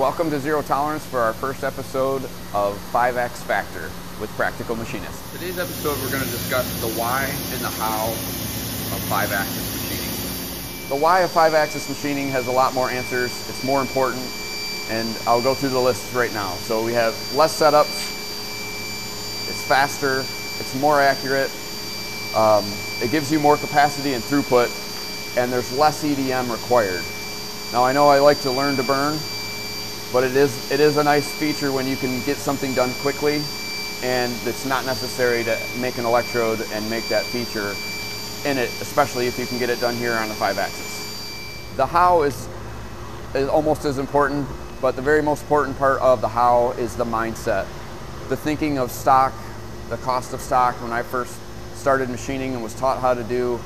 Welcome to Zero Tolerance for our first episode of 5X Factor with Practical Machinists. Today's episode we're going to discuss the why and the how of 5-axis machining. The why of 5-axis machining has a lot more answers, it's more important, and I'll go through the list right now. So we have less setups, it's faster, it's more accurate, um, it gives you more capacity and throughput, and there's less EDM required. Now I know I like to learn to burn, but it is, it is a nice feature when you can get something done quickly and it's not necessary to make an electrode and make that feature in it, especially if you can get it done here on the five axis. The how is, is almost as important, but the very most important part of the how is the mindset. The thinking of stock, the cost of stock. When I first started machining and was taught how to do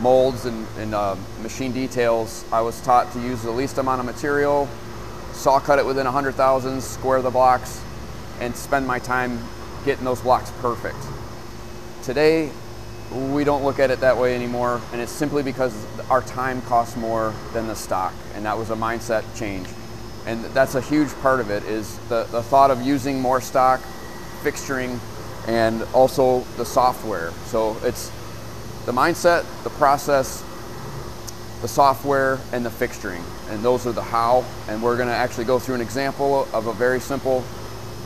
molds and, and uh, machine details, I was taught to use the least amount of material, saw cut it within 100 thousandths, square the blocks, and spend my time getting those blocks perfect. Today, we don't look at it that way anymore, and it's simply because our time costs more than the stock, and that was a mindset change. And that's a huge part of it is the, the thought of using more stock, fixturing, and also the software. So it's the mindset, the process, the software, and the fixturing. And those are the how. And we're gonna actually go through an example of a very simple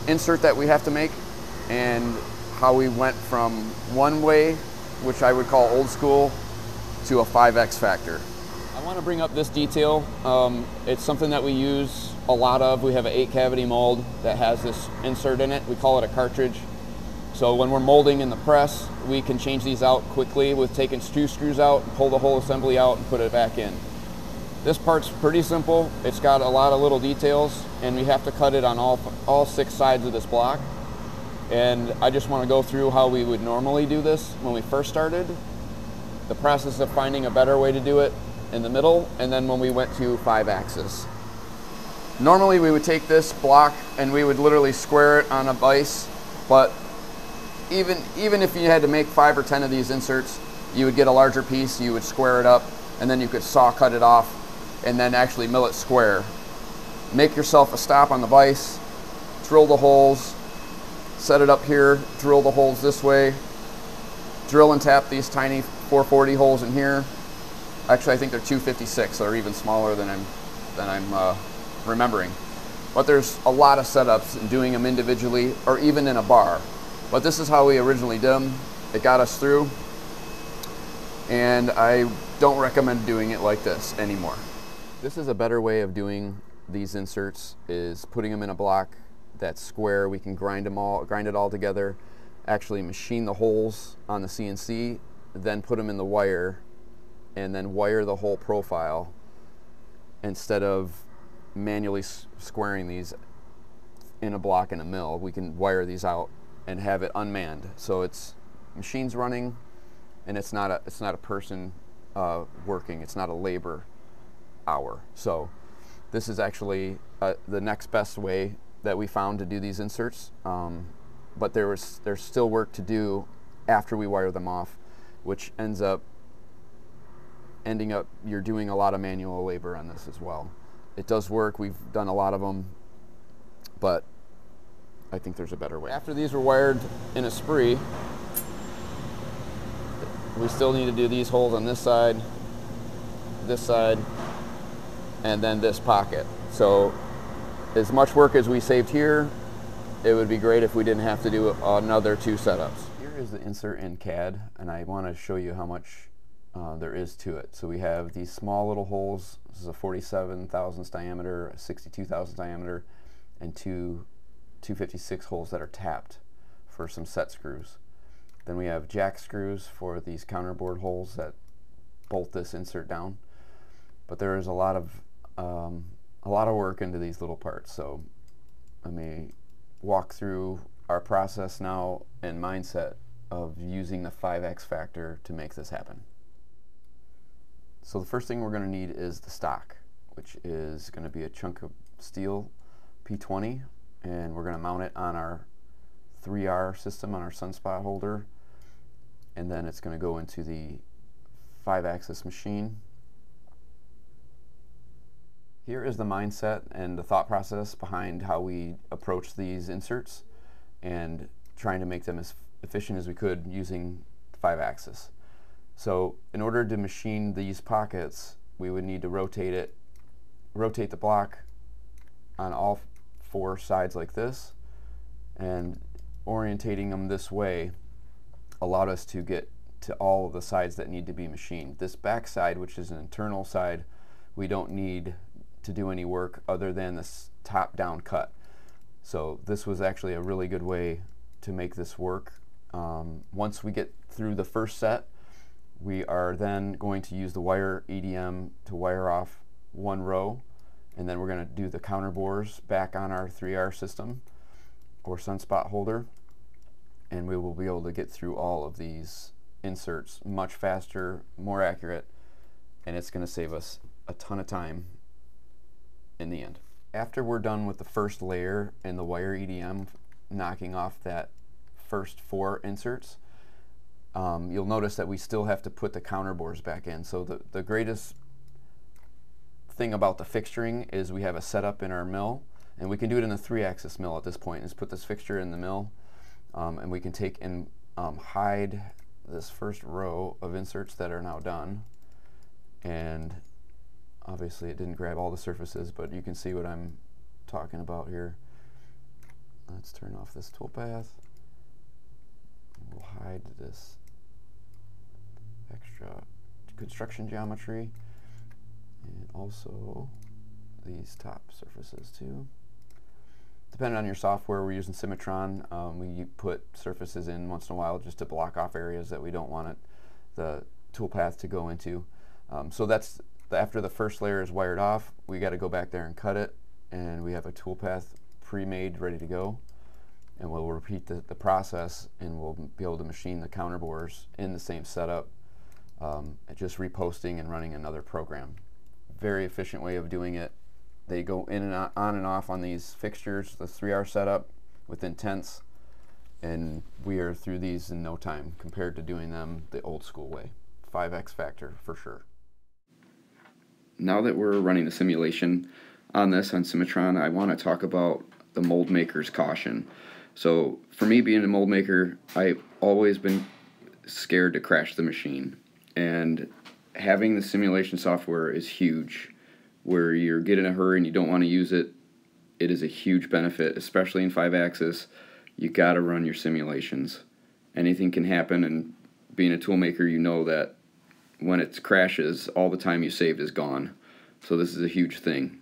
insert that we have to make and how we went from one way, which I would call old school, to a 5X factor. I want to bring up this detail. Um, it's something that we use a lot of. We have an eight cavity mold that has this insert in it. We call it a cartridge. So when we're molding in the press, we can change these out quickly with taking two screws out, and pull the whole assembly out and put it back in. This part's pretty simple. It's got a lot of little details and we have to cut it on all, all six sides of this block. And I just want to go through how we would normally do this when we first started, the process of finding a better way to do it in the middle, and then when we went to five axis. Normally we would take this block and we would literally square it on a vise, but even, even if you had to make five or 10 of these inserts, you would get a larger piece, you would square it up, and then you could saw cut it off and then actually mill it square. Make yourself a stop on the vise, drill the holes, set it up here, drill the holes this way, drill and tap these tiny 440 holes in here. Actually, I think they're 256, so they're even smaller than I'm, than I'm uh, remembering. But there's a lot of setups in doing them individually or even in a bar. But this is how we originally did. It got us through. And I don't recommend doing it like this anymore. This is a better way of doing these inserts is putting them in a block that's square. We can grind them all, grind it all together, actually machine the holes on the CNC, then put them in the wire and then wire the whole profile instead of manually squaring these in a block in a mill. We can wire these out and have it unmanned. So it's machines running, and it's not a it's not a person uh, working. It's not a labor hour. So this is actually uh, the next best way that we found to do these inserts. Um, but there was there's still work to do after we wire them off, which ends up ending up you're doing a lot of manual labor on this as well. It does work. We've done a lot of them, but I think there's a better way. After these were wired in a spree, we still need to do these holes on this side, this side, and then this pocket. So as much work as we saved here, it would be great if we didn't have to do another two setups. Here is the insert in CAD, and I want to show you how much uh, there is to it. So we have these small little holes. This is a 47 thousandths diameter, a 62 thousandths diameter, and two 256 holes that are tapped for some set screws. Then we have jack screws for these counterbored holes that bolt this insert down. But there is a lot of um, a lot of work into these little parts. So let me walk through our process now and mindset of using the 5x factor to make this happen. So the first thing we're going to need is the stock, which is going to be a chunk of steel P20 and we're going to mount it on our 3R system on our sunspot holder and then it's going to go into the 5-axis machine. Here is the mindset and the thought process behind how we approach these inserts and trying to make them as efficient as we could using 5-axis. So in order to machine these pockets, we would need to rotate it, rotate the block on all four sides like this, and orientating them this way allowed us to get to all of the sides that need to be machined. This back side, which is an internal side, we don't need to do any work other than this top-down cut. So this was actually a really good way to make this work. Um, once we get through the first set, we are then going to use the wire EDM to wire off one row and then we're going to do the counter bores back on our 3R system or sunspot holder and we will be able to get through all of these inserts much faster, more accurate, and it's going to save us a ton of time in the end. After we're done with the first layer and the wire EDM knocking off that first four inserts, um, you'll notice that we still have to put the counter bores back in. So the, the greatest thing about the fixturing is we have a setup in our mill, and we can do it in the three-axis mill at this point, is put this fixture in the mill, um, and we can take and um, hide this first row of inserts that are now done. And obviously it didn't grab all the surfaces, but you can see what I'm talking about here. Let's turn off this toolpath. We'll hide this extra construction geometry and also these top surfaces too. Depending on your software, we're using Cimatron. Um, we put surfaces in once in a while just to block off areas that we don't want it, the toolpath to go into. Um, so that's the, after the first layer is wired off, we got to go back there and cut it, and we have a toolpath pre-made, ready to go. And we'll repeat the, the process, and we'll be able to machine the counter bores in the same setup, um, just reposting and running another program. Very efficient way of doing it. They go in and on and off on these fixtures, the 3R setup within tenths, and we are through these in no time compared to doing them the old school way. 5x factor for sure. Now that we're running the simulation on this on Cimatron, I want to talk about the mold maker's caution. So for me being a mold maker, I've always been scared to crash the machine. And having the simulation software is huge where you're getting in a hurry and you don't want to use it, it is a huge benefit, especially in five axis. You got to run your simulations. Anything can happen, and being a toolmaker, you know that when it crashes, all the time you saved is gone. So this is a huge thing.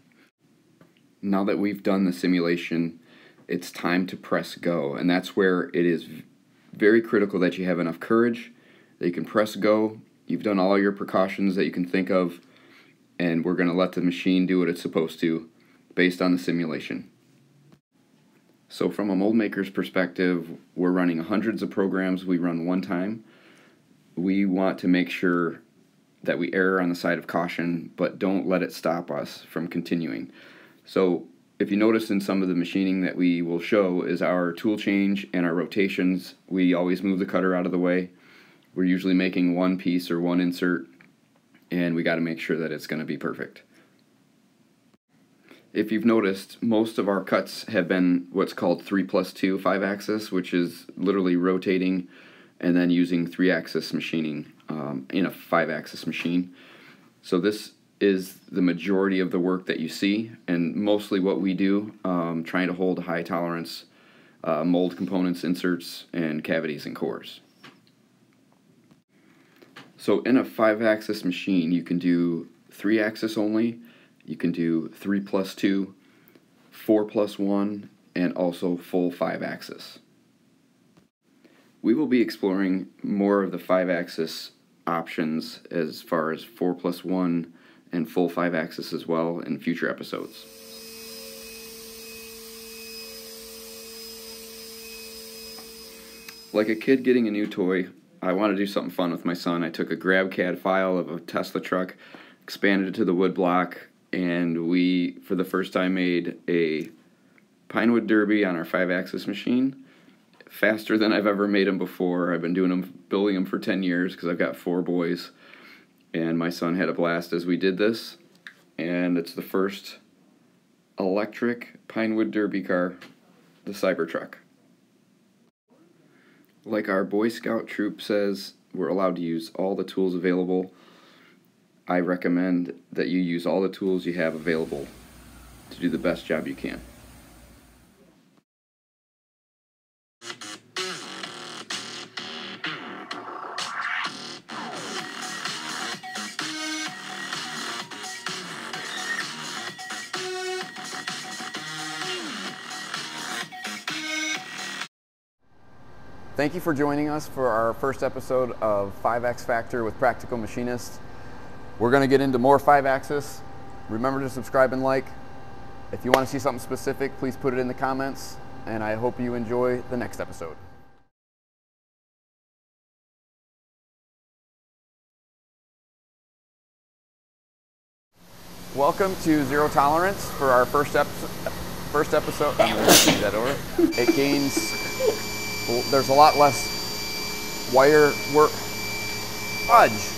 Now that we've done the simulation, it's time to press go, and that's where it is very critical that you have enough courage, that you can press go. You've done all your precautions that you can think of and we're going to let the machine do what it's supposed to based on the simulation. So from a mold maker's perspective, we're running hundreds of programs we run one time. We want to make sure that we err on the side of caution, but don't let it stop us from continuing. So if you notice in some of the machining that we will show is our tool change and our rotations, we always move the cutter out of the way. We're usually making one piece or one insert and we got to make sure that it's going to be perfect. If you've noticed, most of our cuts have been what's called 3 plus 2 5 axis, which is literally rotating and then using 3 axis machining um, in a 5 axis machine. So this is the majority of the work that you see, and mostly what we do, um, trying to hold high tolerance uh, mold components, inserts, and cavities and cores. So in a five axis machine, you can do three axis only, you can do three plus two, four plus one, and also full five axis. We will be exploring more of the five axis options as far as four plus one and full five axis as well in future episodes. Like a kid getting a new toy, I want to do something fun with my son. I took a GrabCAD file of a Tesla truck, expanded it to the wood block, and we, for the first time, made a Pinewood Derby on our five axis machine. Faster than I've ever made them before. I've been doing them, building them for 10 years because I've got four boys. And my son had a blast as we did this. And it's the first electric Pinewood Derby car, the Cybertruck. Like our Boy Scout troop says, we're allowed to use all the tools available. I recommend that you use all the tools you have available to do the best job you can. Thank you for joining us for our first episode of 5X Factor with Practical Machinists. We're going to get into more 5-axis. Remember to subscribe and like. If you want to see something specific, please put it in the comments, and I hope you enjoy the next episode. Welcome to Zero Tolerance for our first episode. First episode. I'm going to that over. It gains there's a lot less wire work. Fudge.